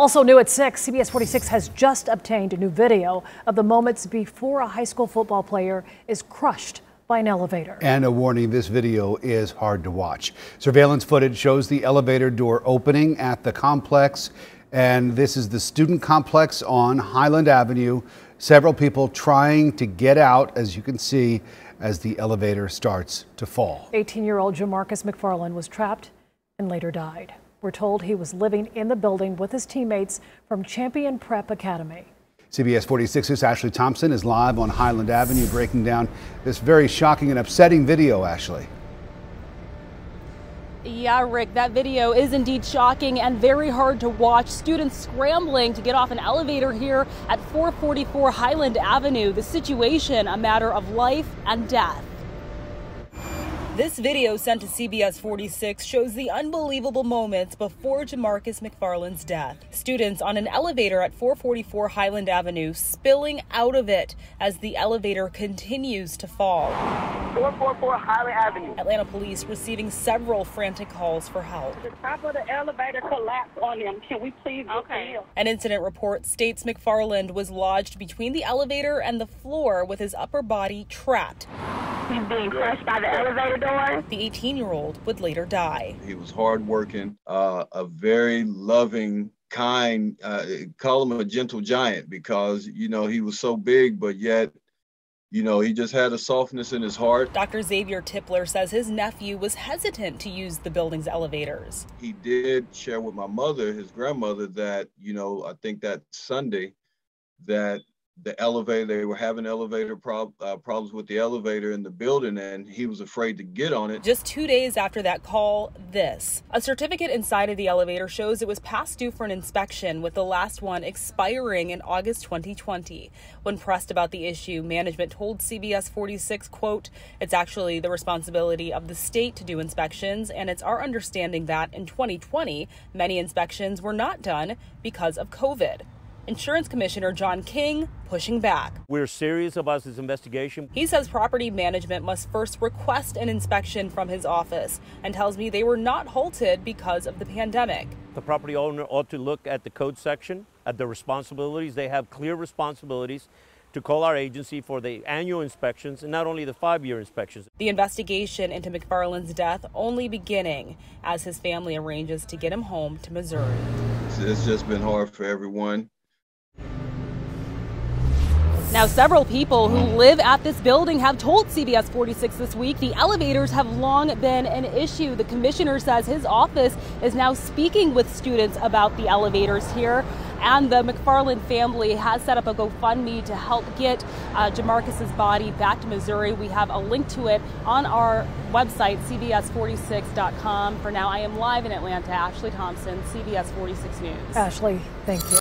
Also new at 6, CBS 46 has just obtained a new video of the moments before a high school football player is crushed by an elevator. And a warning, this video is hard to watch. Surveillance footage shows the elevator door opening at the complex. And this is the student complex on Highland Avenue. Several people trying to get out, as you can see, as the elevator starts to fall. 18-year-old Jamarcus McFarland was trapped and later died. We're told he was living in the building with his teammates from Champion Prep Academy. CBS 46's Ashley Thompson is live on Highland Avenue breaking down this very shocking and upsetting video, Ashley. Yeah, Rick, that video is indeed shocking and very hard to watch. Students scrambling to get off an elevator here at 444 Highland Avenue. The situation, a matter of life and death. This video sent to CBS 46 shows the unbelievable moments before Jamarcus McFarland's death. Students on an elevator at 444 Highland Avenue spilling out of it as the elevator continues to fall. 444 Highland Avenue. Atlanta police receiving several frantic calls for help. The top of the elevator collapsed on them. Can we please get okay. An incident report states McFarland was lodged between the elevator and the floor with his upper body trapped. He's being crushed by the elevator door. The 18 year old would later die. He was hardworking, uh, a very loving, kind, uh, call him a gentle giant because, you know, he was so big, but yet you know, he just had a softness in his heart. Dr. Xavier Tipler says his nephew was hesitant to use the building's elevators. He did share with my mother, his grandmother, that, you know, I think that Sunday, that the elevator they were having elevator prob- uh, problems with the elevator in the building and he was afraid to get on it. Just two days after that call this. A certificate inside of the elevator shows it was past due for an inspection with the last one expiring in august 2020 when pressed about the issue management told cbs 46 quote it's actually the responsibility of the state to do inspections and it's our understanding that in 2020 many inspections were not done because of covid Insurance Commissioner John King pushing back. We're serious about this investigation. He says property management must first request an inspection from his office and tells me they were not halted because of the pandemic. The property owner ought to look at the code section, at the responsibilities. They have clear responsibilities to call our agency for the annual inspections and not only the five year inspections. The investigation into McFarland's death only beginning as his family arranges to get him home to Missouri. It's just been hard for everyone. Now, several people who live at this building have told CBS 46 this week the elevators have long been an issue. The commissioner says his office is now speaking with students about the elevators here. And the McFarland family has set up a GoFundMe to help get uh, Jamarcus's body back to Missouri. We have a link to it on our website, cbs46.com. For now, I am live in Atlanta. Ashley Thompson, CBS 46 News. Ashley, thank you.